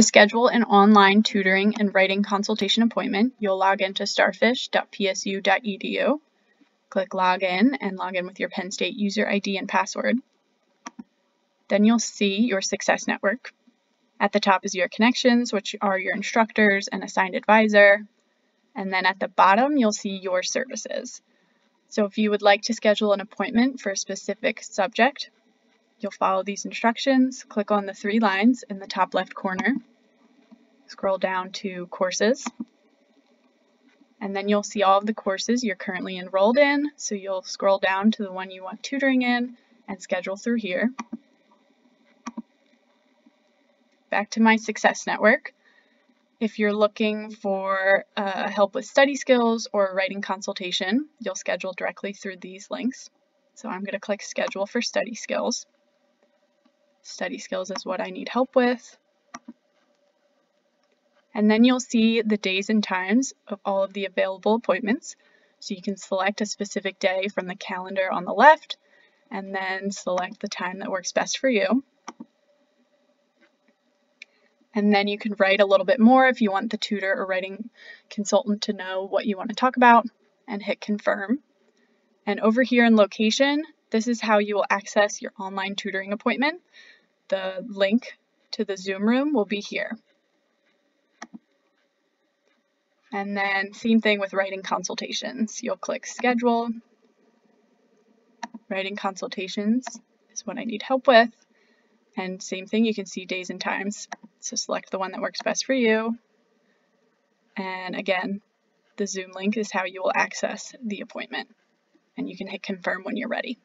To schedule an online tutoring and writing consultation appointment, you'll log into starfish.psu.edu. Click Login and log in with your Penn State user ID and password. Then you'll see your Success Network. At the top is your connections, which are your instructors and assigned advisor. And then at the bottom, you'll see your services. So if you would like to schedule an appointment for a specific subject, You'll follow these instructions, click on the three lines in the top left corner, scroll down to courses, and then you'll see all of the courses you're currently enrolled in. So you'll scroll down to the one you want tutoring in and schedule through here. Back to my Success Network. If you're looking for uh, help with study skills or writing consultation, you'll schedule directly through these links. So I'm going to click Schedule for Study Skills. Study skills is what I need help with. And then you'll see the days and times of all of the available appointments. So you can select a specific day from the calendar on the left and then select the time that works best for you. And then you can write a little bit more if you want the tutor or writing consultant to know what you want to talk about and hit confirm. And over here in location, this is how you will access your online tutoring appointment. The link to the Zoom room will be here. And then same thing with writing consultations. You'll click schedule. Writing consultations is what I need help with. And same thing, you can see days and times. So select the one that works best for you. And again, the Zoom link is how you will access the appointment. And you can hit confirm when you're ready.